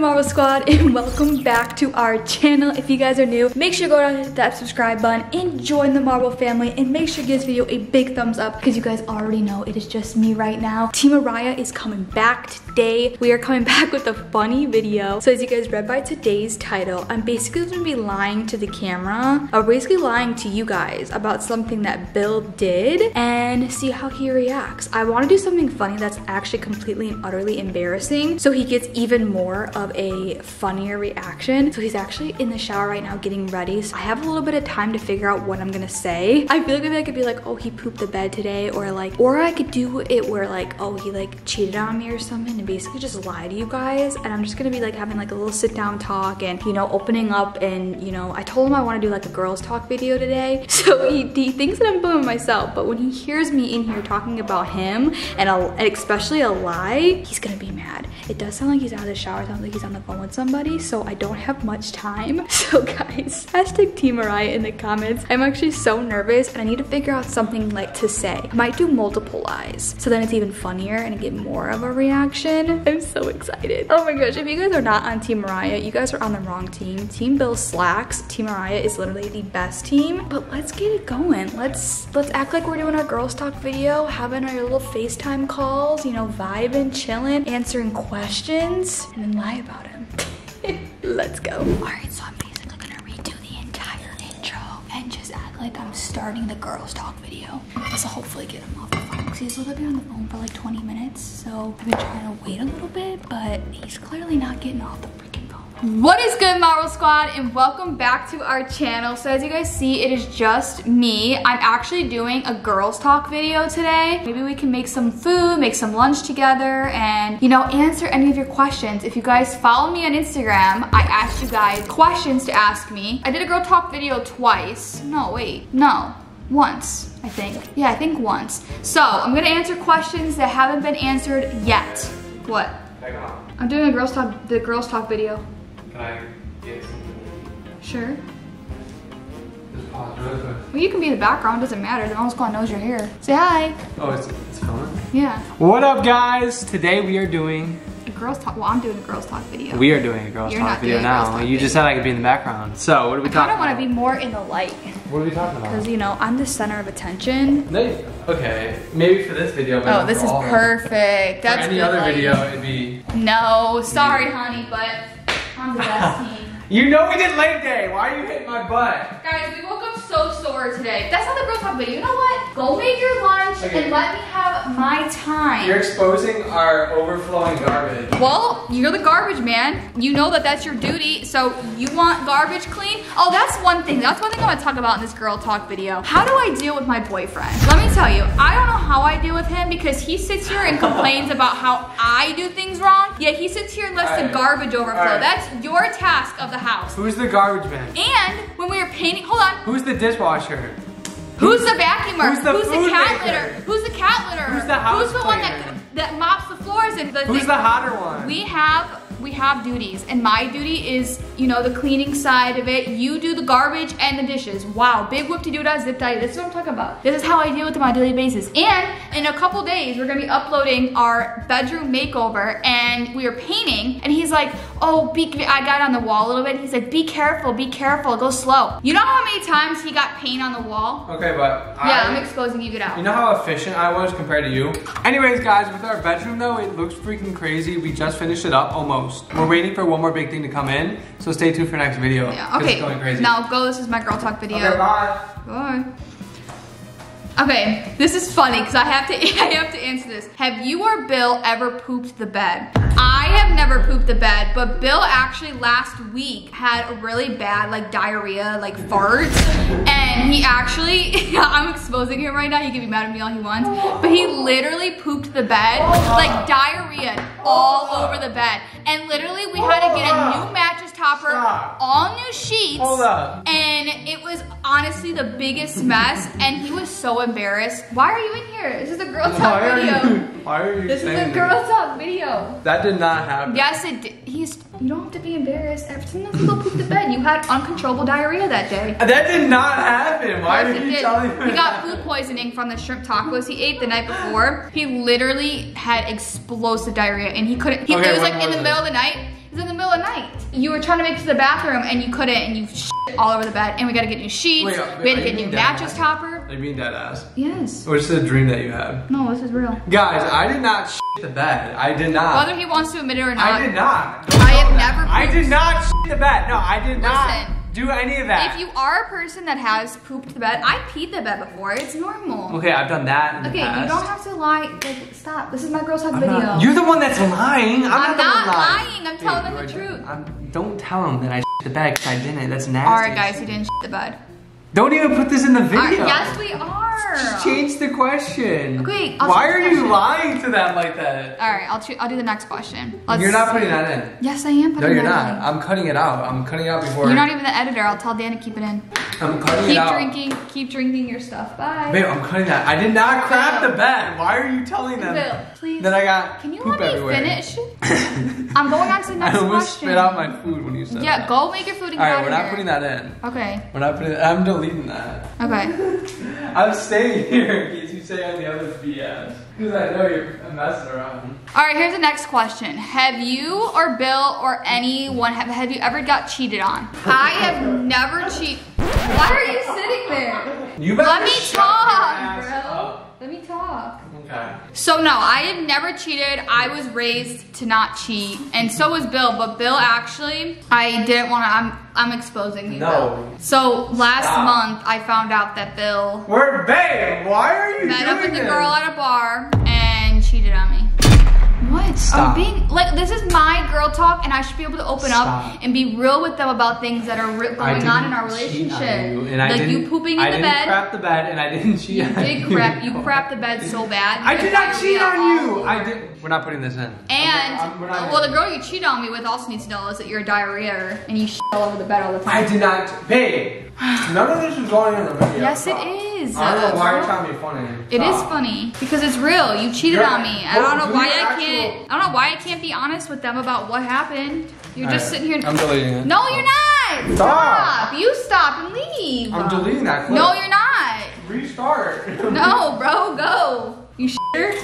Marble Squad and welcome back to our channel. If you guys are new, make sure to go down and hit that subscribe button and join the Marble family and make sure to give this video a big thumbs up because you guys already know it is just me right now. Team Araya is coming back today. We are coming back with a funny video. So as you guys read by today's title, I'm basically gonna be lying to the camera or basically lying to you guys about something that Bill did and see how he reacts. I wanna do something funny that's actually completely and utterly embarrassing so he gets even more of a funnier reaction. So he's actually in the shower right now getting ready. So I have a little bit of time to figure out what I'm gonna say. I feel like maybe I could be like, oh, he pooped the bed today or like, or I could do it where like, oh, he like cheated on me or something and basically just lie to you guys. And I'm just gonna be like having like a little sit down talk and, you know, opening up and, you know, I told him I wanna do like a girls talk video today. So he, he thinks that I'm filming myself, but when he hears me in here talking about him and, a, and especially a lie, he's gonna be mad. It does sound like he's out of the shower. It sounds like he's on the phone with somebody. So I don't have much time. So guys, hashtag Team Mariah in the comments. I'm actually so nervous and I need to figure out something like to say. I might do multiple lies. So then it's even funnier and I get more of a reaction. I'm so excited. Oh my gosh, if you guys are not on Team Mariah, you guys are on the wrong team. Team Bill slacks. Team Mariah is literally the best team. But let's get it going. Let's let's act like we're doing our girls talk video, having our little FaceTime calls, you know, vibing, chilling, answering questions, and then lie about him. Let's go. All right, so I'm basically gonna redo the entire intro and just act like I'm starting the girls talk video. This will hopefully get him off the phone because he's literally been on the phone for like 20 minutes. So I've been trying to wait a little bit, but he's clearly not getting off the freaking. What is good, Marble Squad, and welcome back to our channel. So as you guys see, it is just me. I'm actually doing a girls talk video today. Maybe we can make some food, make some lunch together, and you know, answer any of your questions. If you guys follow me on Instagram, I asked you guys questions to ask me. I did a girl talk video twice. No, wait, no, once, I think. Yeah, I think once. So I'm gonna answer questions that haven't been answered yet. What? I'm doing a girls talk, the girls talk video. Can I get something? Sure. Just pause really quick. Well, you can be in the background, doesn't matter. The whole squad knows you're here. Say hi. Oh, it's, it's filming? Yeah. What up, guys? Today we are doing... A girls talk, well, I'm doing a girls talk video. We are doing a girls You're talk not video doing a girls now. talk You just said I could be in the background. So, what are we talking? I talking kind of want to be more in the light. What are we talking about? Because, you know, I'm the center of attention. No, okay, maybe for this video, but Oh, this is all of them. perfect. That's For any other lighting. video, it'd be... No, sorry, honey, but I'm the best. You know we did leg day. Why are you hitting my butt? Guys, we woke up so sore today. That's not the girls talk video. You know what? Go make your lunch Okay. and let me have my time. You're exposing our overflowing garbage. Well, you're the garbage man. You know that that's your duty. So you want garbage clean? Oh, that's one thing. That's one thing I want to talk about in this girl talk video. How do I deal with my boyfriend? Let me tell you, I don't know how I deal with him because he sits here and complains about how I do things wrong. Yet he sits here and lets the garbage overflow. Alright. That's your task of the house. Who's the garbage man? And when we were painting, hold on. Who's the dishwasher? Who's the vacuumer? Who's the food cat maker? litter? Who's the cat litter? Who's the house Who's the one that that mops the floors and the Who's thing- the hotter one? We have we have duties, and my duty is, you know, the cleaning side of it. You do the garbage and the dishes. Wow, big whoop to do that zip tie. This is what I'm talking about. This is how I deal with it on a daily basis. And in a couple days, we're gonna be uploading our bedroom makeover, and we are painting. And he's like, "Oh, be," I got on the wall a little bit. He's like, "Be careful, be careful, go slow." You know how many times he got paint on the wall? Okay, but Yeah, I, I'm exposing you. Get out. You know how efficient I was compared to you? Anyways, guys, with our bedroom though, it looks freaking crazy. We just finished it up almost. We're waiting for one more big thing to come in, so stay tuned for next video. Yeah. Okay. It's going crazy. Now go. This is my girl talk video. Okay, bye. Bye. Okay, this is funny because I have to I have to answer this. Have you or Bill ever pooped the bed? I have never pooped the bed, but Bill actually last week had a really bad like diarrhea, like farts, and he actually I'm exposing him right now. He can be mad at me all he wants, but he literally pooped the bed, like diarrhea all over the bed, and literally we had to get a new mattress topper, Stop. all new sheets. Hold up. And it was honestly the biggest mess, and he was so embarrassed. Why are you in here? This is a girl talk video. you? Why are you This is a girl talk video. That did not happen. Yes, it did. He's. You don't have to be embarrassed. Every time you go poop the bed, you had uncontrollable diarrhea that day. That did not happen. Why Yes, did it you did. tell? He got food poisoning from the shrimp tacos he ate the night before. He literally had explosive diarrhea, and he couldn't. He, Okay, it was like in the middle of the night. It was in the middle of the night. You were trying to make it to the bathroom, and you couldn't, and you shit all over the bed. And we got to get new sheets. Wait, we are had to get new mattress topper. Are you being dead ass? Yes. Or is it a dream that you had? No, this is real. Guys, I did not shit the bed. I did not. Whether he wants to admit it or not. I did not. Don't I have that. never I did not shit the bed. No, I did not Listen. do any of that. If you are a person that has pooped the bed, I peed the bed before. It's normal. Okay, I've done that Okay, you don't have to lie. Like, stop. This is my girls talk I'm video. not- you're the one that's lying. I'm, I'm not, not one lying. I'm telling them the truth. I'm- don't tell him that I shit the bed because I didn't. That's nasty. All right, guys, he didn't shit the bed. Don't even put this in the All right, video. yes, we. Just change the question. Okay, I'll Why are you lying to them like that? All right, I'll I'll do the next question. Let's you're not see. putting that in. Yes, I am No, you're not. in. I'm cutting it out. I'm cutting it out before. You're not even the editor. I'll tell Dan to keep it in. I'm cutting it out. Keep drinking. Keep drinking your stuff. Bye. Babe, I'm cutting that. I did not crap the bed. Why are you telling them Bill, please. that I got Can you poop let me everywhere? finish? I'm going on to the next question. I almost question. spit out my food when you said Yeah, that. go make your food and All get we're not here. putting that in. Okay. We're not putting. I'm deleting that. Okay. I'm staying here in case you say any other BS. Because I know you're messing around. All right. Here's the next question. Have you or Bill or anyone have have you ever got cheated on? I have never cheated. Why are you sitting there? You better Let me talk, bro. up. Let me talk. Okay. So no, I have never cheated. I was raised to not cheat, and so was Bill. But Bill actually, I didn't want to. I'm I'm exposing you. No. Bill. So last Stop. month, I found out that Bill We're babe. Why are you met doing up with this? a girl at a bar and cheated on me. What? Stop. I'm being like this is my girl talk, and I should be able to open Stop. up and be real with them about things that are re- going on in our cheat on relationship. you, and I like didn't, you pooping in I the didn't bed. crap the bed, and I didn't cheat You did crap. You crapped the bed so bad. I did not cheat on you. I did. We're not putting this in. And I'm- I'm- well, the girl you cheated on me with also needs to know is that you're a diarrhea and you shit all over the bed all the time. I did not, babe. None of this is going in the video. yes, it Stop. is. I don't know why you're Uh, trying to be funny. It is Stop. funny because it's real. You cheated You're- on me. I don't know why I actual- can't. I don't know why I can't be honest with them about what happened. You're just Alright, sitting here. I'm deleting it. no, you're not. Stop. You stop and leave. I'm deleting that clip. No, you're not. Restart. No, bro, go. You shitter.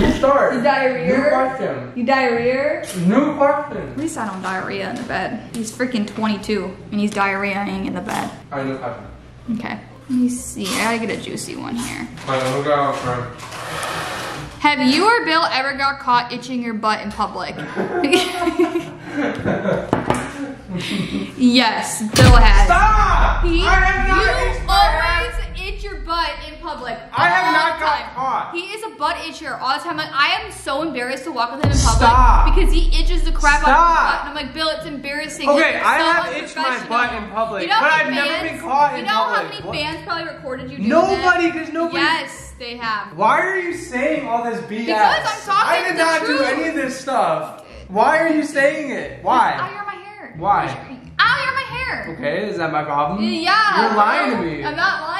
Restart. You diarrhea? New question. You diarrhea. New question. At least I don't diarrhea in the bed. He's freaking 22 and he's diarrheaing in the bed. Alright, new question. Okay. Let me see. I gotta get a juicy one here. We'll go out front. Have you or Bill ever got caught itching your butt in public? yes, Bill has. Stop! He, I have not you my always itch your butt in public. I have not got time. caught. He is a butt itcher all the time. Like I am so embarrassed to walk with him in public Stop. because he itches the crap out of Stop. butt. And I'm like, Bill, it's embarrassing. Okay, You're I have itched my butt in public, You know but I've never been caught in You know how many What? fans probably recorded you doing Nobody, because nobody- Yes, they have. Why are you saying all this BS? Because I'm talking I did not truth. do any of this stuff. Why are you saying it? I Why? hear my hair. Why? I hear my hair. Okay, is that my problem? Yeah. You're lying to me. I'm not lying.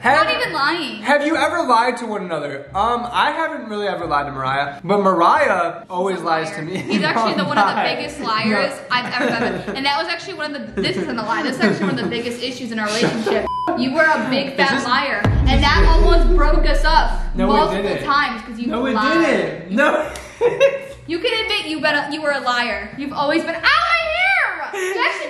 Have- not even lying. Have you ever lied to one another? Um, I haven't really ever lied to Mariah, but Mariah always lies to me. He's actually No, the one of the biggest liars No. I've ever met. And that was actually one of the. This isn't a lie. This is actually one of the biggest issues in our relationship. You were a big fat just- liar, and that almost broke us up No, it multiple times because you No, it lied. didn't. No. You can admit you been a, you were a liar. You've always been. Ow, my hair!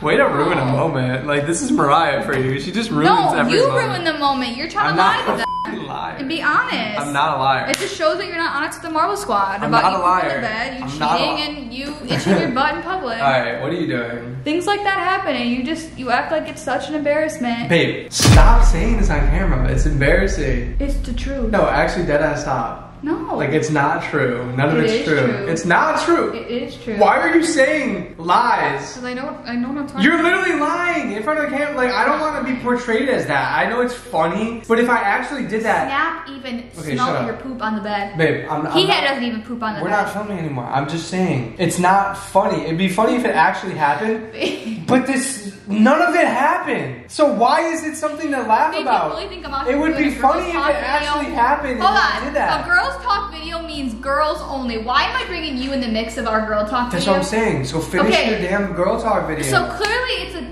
You actually. Ow. Way to ruin a moment. Like this is Mariah for you. She just ruins No, every you moment. ruined the moment. You're trying I'm to lie to them. fucking liar. And be honest. I'm not a liar. It just shows that you're not honest with the Marble Squad I'm about you a pooping in liar. the bed, you I'm cheating, and you itching your butt in public. All right, what are you doing, Things like that happen, and you just you act like it's such an embarrassment. babe? Stop saying this on camera. It's embarrassing. It's the truth. No, actually, deadass, stop. No. Like it's not true. None of It it's is true. true. It's not true. it is true. Why are you saying lies? Because I know, I know what I'm talking You're literally lying in front of the camera. Like I don't want to be portrayed as that. I know it's funny, but if I actually did that, Snap even Okay, smelled your poop on the bed. babe, I'm, I'm he not, had doesn't even poop on the bed. We're not filming anymore. I'm just saying it's not funny. It'd be funny if it actually happened, but this none of it happened. So why is it something to laugh Babe, you about? really think I'm out it would be funny if it actually happened Hold on. did that. A girls talk video means girls only. Why am I bringing you in the mix of our girl talk video? That's video? what I'm saying. So finish Okay. your damn girl talk video. So clearly it's a.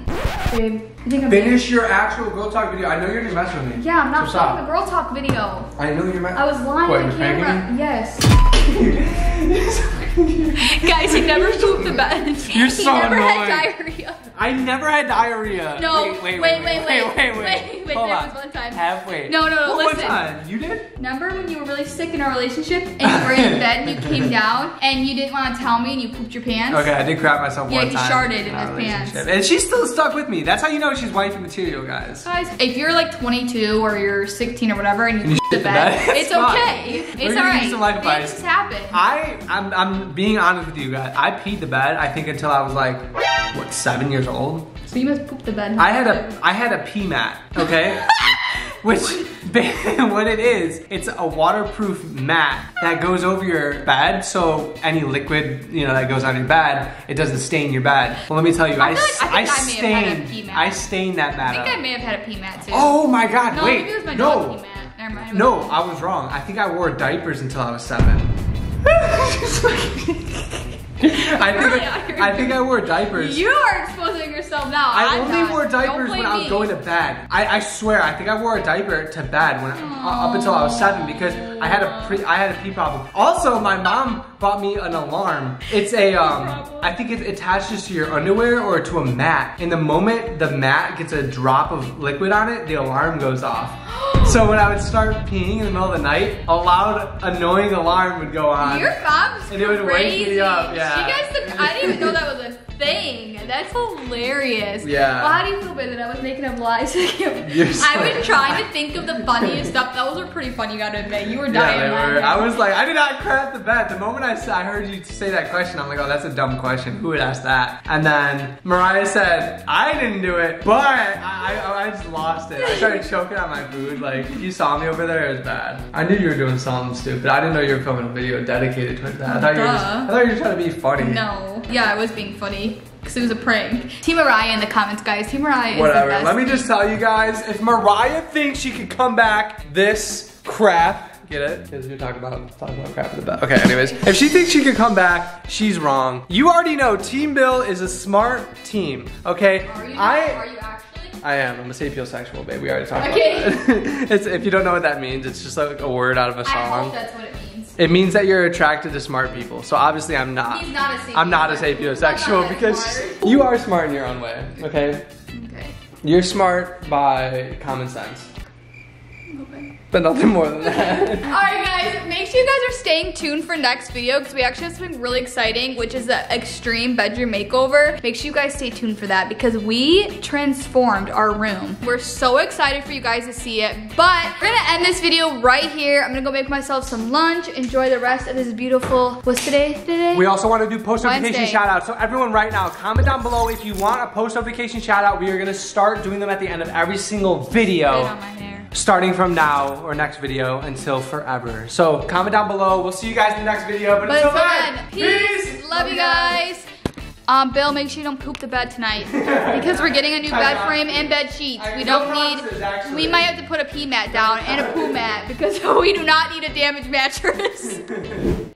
Babe, you think I'm finish your actual girl talk video. I know you're just messing with me. Yeah, I'm not so filming stop. the girl talk video. I know you're messing. I was lying What, on you're camera. Yes. Guys, he never pooped the bed. You're he so never annoying. had diarrhea. I never had diarrhea. No, wait, wait, wait, wait, wait, wait, wait. wait, wait, wait. Hold there on. was one time. Halfway. No, no, no. What, listen. One time? You did? Remember when you were really sick in our relationship and you were in bed and you came down and you didn't want to tell me and you pooped your pants? Okay, I did crap myself yeah, one time. Yeah, you sharded in, his pants. And she's still stuck with me. That's how you know she's wifey material, guys. Guys, if you're like 22 or you're 16 or whatever and you the bed, it's it's okay. It's you alright. some life advice. Things happen. I, I'm, I'm being honest with you guys. I peed the bed. I think until I was like, what, seven years old. so you must poop the bed. I had a, I had a pee mat. Okay. Which, what it is, it's a waterproof mat that goes over your bed, so any liquid, you know, that goes on your bed, it doesn't stain your bed. Well, let me tell you, I I, like- I I may have had a stained. I stained that mat I think I may have had a pee mat too. Oh my God! no, wait, maybe it was my no, dog pee mat. Never mind. no, I was wrong. I think I wore diapers until I was seven. I Really? think I, I think I wore diapers. You are exposing yourself now. I I'm only not. wore diapers when blame I was going to bed. I, I swear, I think I wore a diaper to bed when I, up until I was seven because I had a pre, I had a pee problem. Also, my mom bought me an alarm. It's a um, I think it attaches to your underwear or to a mat. And the moment the mat gets a drop of liquid on it, the alarm goes off. So when I would start peeing in the middle of the night, a loud, annoying alarm would go on. Your mom's And it would wake me crazy. up, yeah. She gets the. I didn't even know that was a thing. That's hilarious. Yeah. Well, how do you feel about that? I was making up lies. I was trying to think of the funniest stuff. Those were pretty funny. You gotta admit, you were dying. Yeah, they were. I was like, I did not crap the bed. The moment I, saw, I heard you say that question, I'm like, oh, that's a dumb question. Who would ask that? And then Mariah said, I didn't do it, but I, I, I just lost it. I started choking on my food. Like, if you saw me over there, it was bad. I knew you were doing something stupid. I didn't know you were filming a video dedicated to that. I thought, you were just, I thought you were trying to be funny. No. Yeah, I was being funny. Because it was a prank. Team Mariah in the comments, guys. Team Mariah is Whatever. the best. Let me just tell you guys, if Mariah thinks she could come back this crap, get it? Because you're talking about talking about crap in the back. Okay, anyways. If she thinks she could come back, she's wrong. You already know Team Bill is a smart team. Okay? Are you, I are you actually? I am. I'm a sapiosexual, babe. We already talked Okay. about that. it's, if you don't know what that means, it's just like a word out of a I hope song. that's what it means. It means that you're attracted to smart people. So obviously I'm not. He's not a sapiosexual. I'm not a sapiosexual because you are smart in your own way. Okay? Okay. You're smart by common sense. But nothing more than that. Alright guys, make sure you guys are staying tuned for next video because we actually have something really exciting, which is the extreme bedroom makeover. Make sure you guys stay tuned for that because we transformed our room. We're so excited for you guys to see it, but we're gonna end this video right here. I'm gonna go make myself some lunch, enjoy the rest of this beautiful, what's today? Today? we also want to do post notification shout out. So everyone right now, comment down below if you want a post notification shout out. We are gonna start doing them at the end of every single video. On my hair. Starting from now or next video until forever. So comment down below. We'll see you guys in the next video. But, But until until then, then, peace. Love you guys. Um, Bill, make sure you don't poop the bed tonight because we're getting a new bed frame and bed sheets. I- We don't promises, need. actually. We might have to put a pee mat down and a poo mat because we do not need a damaged mattress.